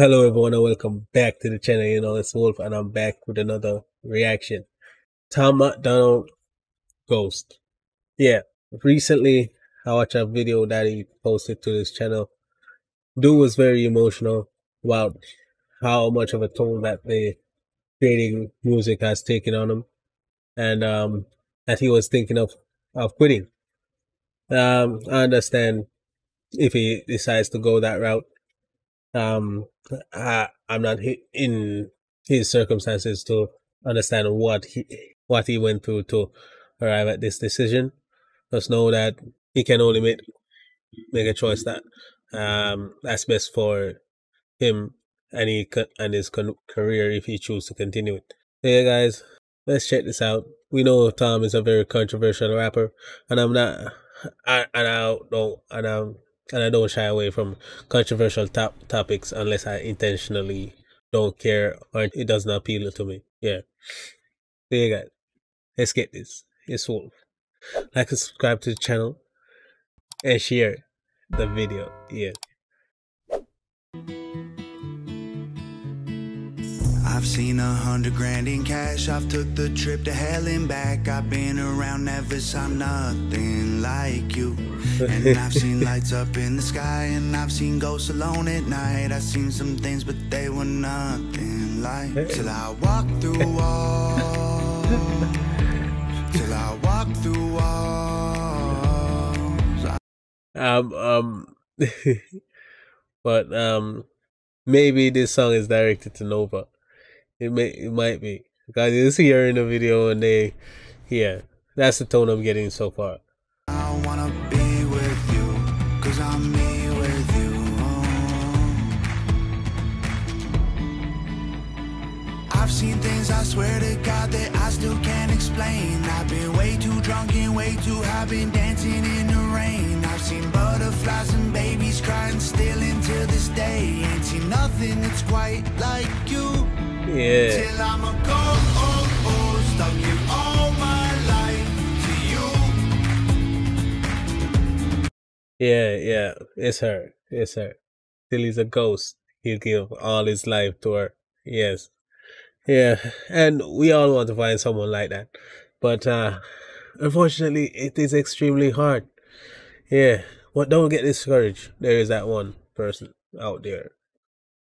Hello everyone and welcome back to the channel. You know, it's Wolf and I'm back with another reaction. Tom MacDonald Ghost. Yeah, recently I watched a video that he posted to this channel. Dude was very emotional about how much of a toll that the creating music has taken on him and um that he was thinking of of quitting. Um I understand if he decides to go that route um I, i'm not in his circumstances to understand what he what he went through to arrive at this decision. Just know that he can only make make a choice that um that's best for him and he and his career if he chooses to continue it. Yeah, guys let's check this out. We know tom is a very controversial rapper and i'm not I, and i don't and i'm and I don't shy away from controversial top topics unless I intentionally don't care or it does not appeal to me. Yeah. There you go. Let's get this. It's Wolf. Like and subscribe to the channel and share the video. Yeah. I've seen a hundred grand in cash. I've took the trip to hell and back. I've been around, never saw nothing like you. And I've seen lights up in the sky, and I've seen ghosts alone at night. I've seen some things, but they were nothing like till I walked through walls. till I walked through walls. Um, um, but um, maybe this song is directed to Nova. It may it might be. Because it's here in the video and they yeah. That's the tone I'm getting so far. You. Oh. I've seen things I swear to God that I still can't explain. I've been way too drunk and way too high, been dancing in the rain. I've seen butterflies and babies crying still until this day. Ain't seen nothing that's quite like you. Yeah. Till I'm a ghost, I'll give all my life to you. Yeah, yeah, it's her. It's her. Till he's a ghost, he'll give all his life to her. Yes. Yeah, and we all want to find someone like that. But uh unfortunately it is extremely hard. Yeah. But don't get discouraged. There is that one person out there.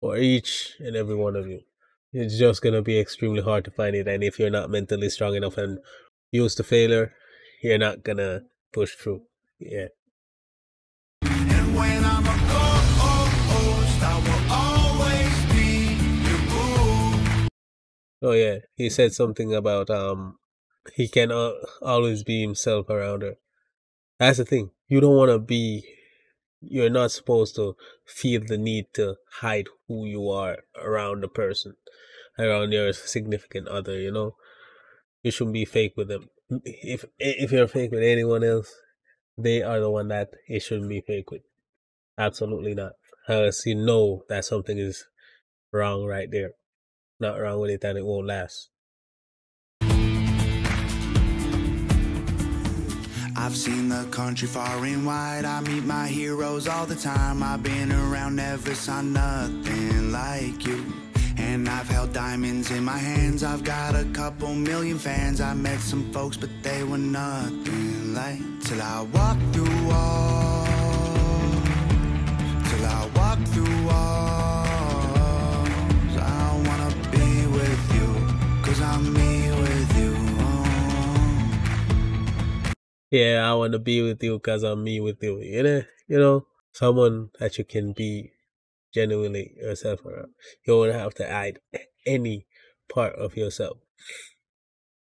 For each and every one of you it's just gonna be extremely hard to find it. And if you're not mentally strong enough and used to failure, you're not gonna push through. Yeah. Oh yeah, he said something about um he can always be himself around her. That's the thing. You don't want to be you're not supposed to feel the need to hide who you are around the person around your significant other, you know. You shouldn't be fake with them. If if you're fake with anyone else, they are the one that it shouldn't be fake with. Absolutely not. Unless you know that something is wrong right there. Not wrong with it and it won't last. I've seen the country far and wide. I meet my heroes all the time. I've been around, never saw nothing like you. And I've held diamonds in my hands I've got a couple million fans I met some folks but they were nothing like Till I walked through walls Till I walked through Yeah, I wanna be with you cause I'm me with you You know, you know someone that you can be genuinely yourself around. You don't have to hide any part of yourself.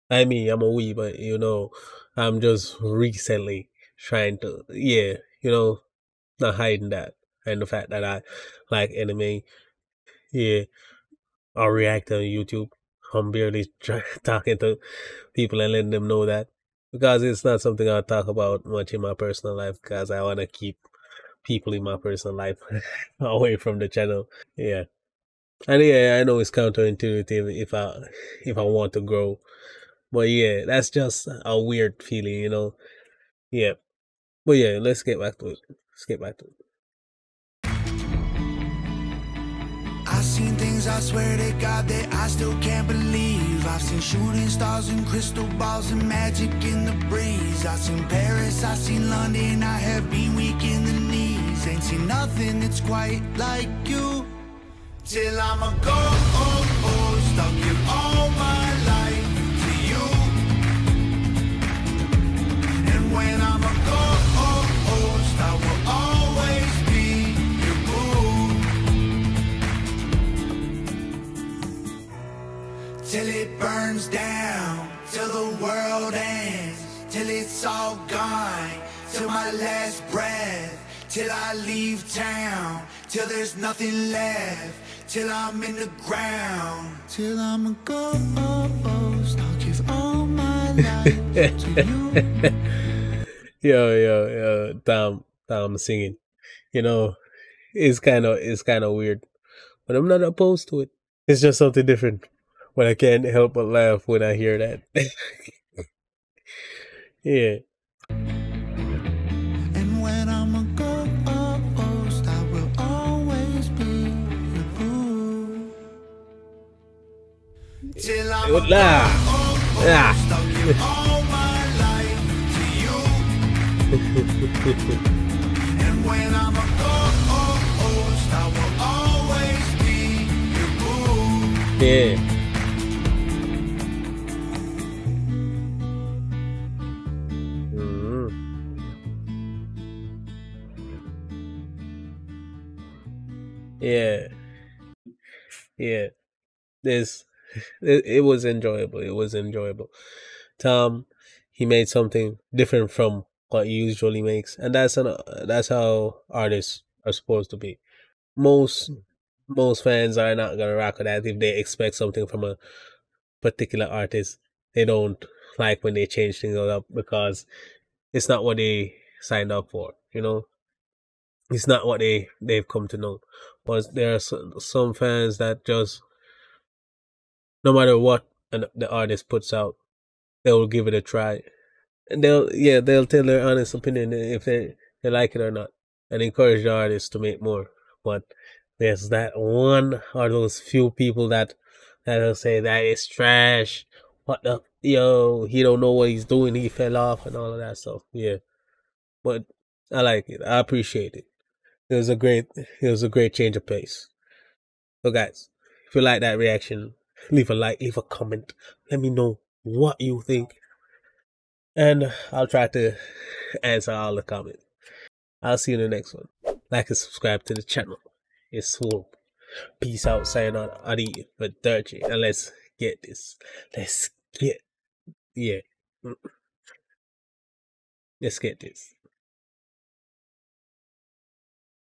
I mean, I'm a wee, but you know, I'm just recently trying to, yeah, you know, not hiding that and the fact that I like anime, yeah, I react on YouTube. I'm barely talking to people and letting them know that because it's not something I talk about much in my personal life because I want to keep people in my personal life away from the channel. Yeah. And yeah, I know it's counterintuitive if I if I want to grow. But yeah, that's just a weird feeling, you know. Yeah. But yeah, let's get back to it. Let's get back to it. I've seen things I swear to God that I still can't believe. I've seen shooting stars and crystal balls and magic in the breeze. I've seen Paris, I've seen London, I have been weak in the knees. Ain't seen nothing that's quite like you. Till I'm a ghost, I'll give all gone, till my last breath, till I leave town, till there's nothing left, till I'm in the ground, till I'm a ghost. I'll give all my life to you. yo, yo, yo, Tom, Tom singing. You know, it's kind of it's kind of weird, but I'm not opposed to it. It's just something different. But I can't help but laugh when I hear that. yeah, life to you. And when I'm a ghost, I will always be your boo. yeah. Mhm. Yeah, yeah. This it, it was enjoyable. It was enjoyable. Tom, he made something different from what he usually makes, and that's an that's how artists are supposed to be. Most most fans are not gonna rock with that if they expect something from a particular artist. They don't like when they change things up because it's not what they signed up for. You know, it's not what they they've come to know. But there are some, some fans that just no matter what an, the artist puts out, they will give it a try, and they'll yeah they'll tell their honest opinion if they they like it or not, and encourage the artist to make more. But there's that one or those few people that that'll say that is trash. What the yo? He don't know what he's doing. He fell off and all of that stuff. Yeah, but I like it. I appreciate it. It was a great. It was a great change of pace. So guys, if you like that reaction, leave a like, leave a comment. Let me know what you think, and I'll try to answer all the comments. I'll see you in the next one. Like and subscribe to the channel. It's Swoop. Peace out, sayonara, adi, but dirty, and let's get this. Let's get, yeah. Let's get this.